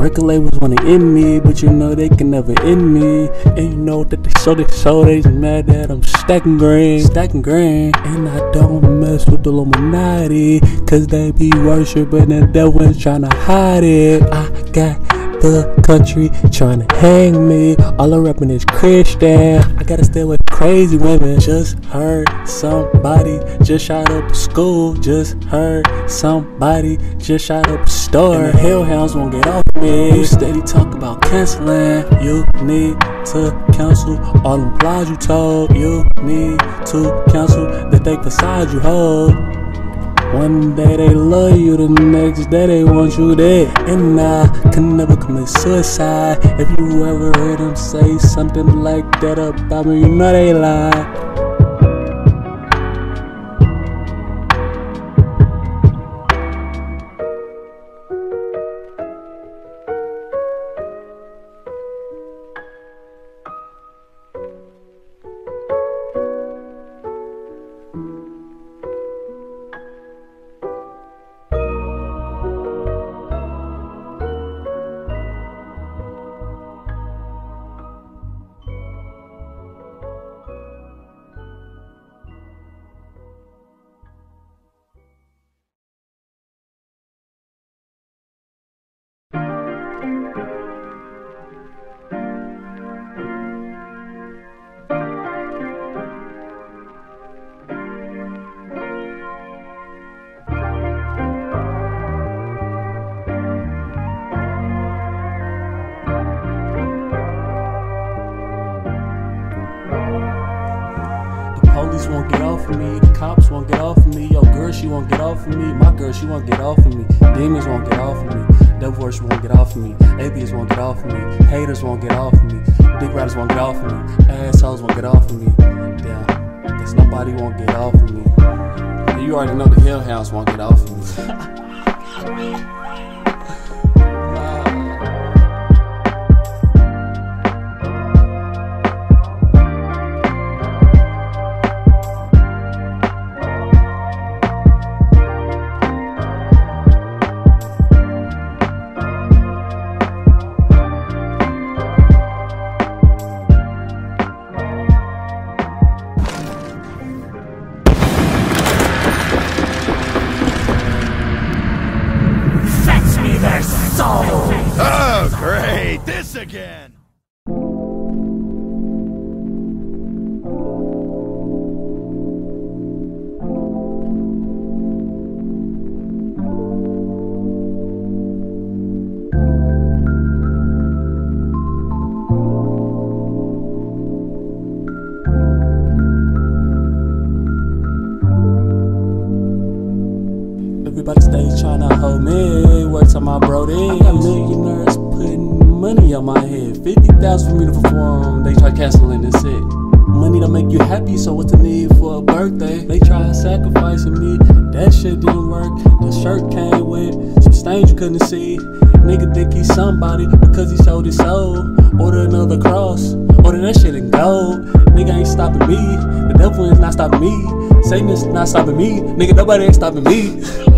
Record labels wanna end me, but you know they can never end me. And you know that they so they so they mad that I'm stacking green, stacking green. And I don't mess with the Illuminati, cause they be worshiping the devil and trying to hide it. I got the country trying to hang me. All I'm rapping is Christian. I gotta stay with crazy women. Just heard somebody just shot up a school. Just heard somebody just shot up a store. And the hellhounds won't get off me. You steady talk about canceling. You need to cancel all them lies you told. You need to cancel that they beside you hold. One day they love you, the next day they want you dead. And I can never commit suicide. If you ever heard them say something like that about me, you know they lie. Police won't get off of me, the cops won't get off of me, yo girl she won't get off of me, my girl she won't get off of me, demons won't get off of me, worship won't get off of me, atheists won't get off of me, haters won't get off of me, dick riders won't get off of me, assholes won't get off of me, yeah, guess nobody won't get off of me. You already know the hellhounds won't get off of me. Again! Everybody stays trying to hold me. Works on my brody. Got millionaires putting money on my head. 50,000 for me to perform. They try canceling this shit. Money to make you happy, so what's the need for a birthday? They try sacrificing me. That shit didn't work. The shirt came with some stains you couldn't see. Nigga think he's somebody because he sold his soul. Order another cross. Order that shit in gold. Nigga ain't stopping me. The devil is not stopping me. Satan is not stopping me. Nigga, nobody ain't stopping me.